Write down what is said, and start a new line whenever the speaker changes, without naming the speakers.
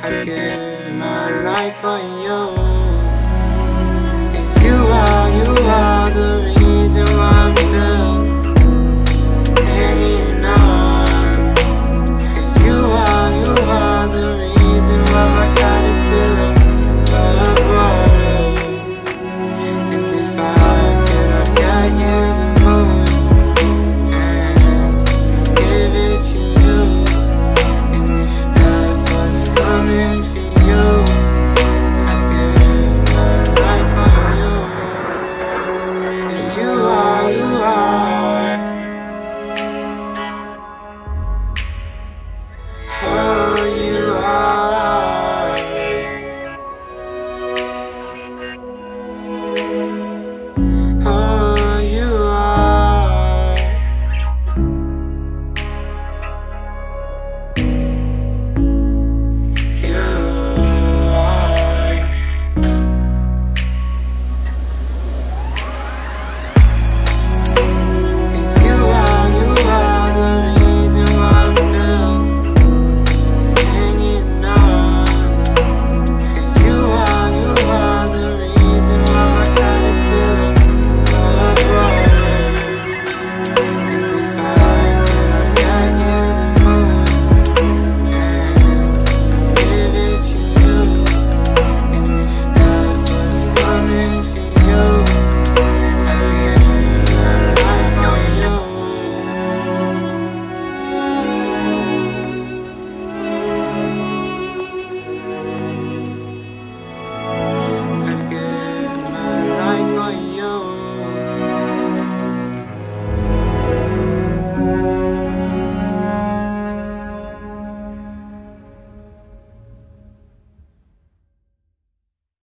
I'd give my life for you.